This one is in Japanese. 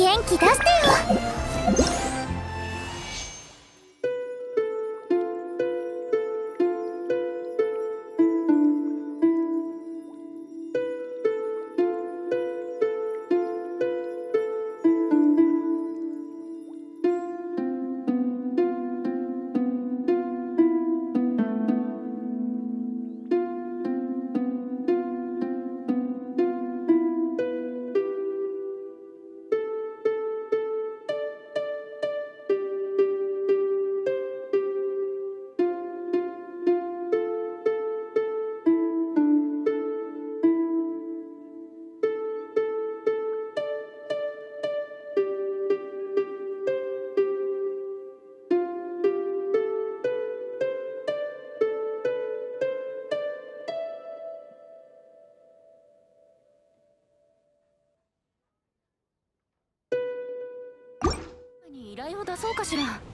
元気出してよ。依頼を出そうかしら。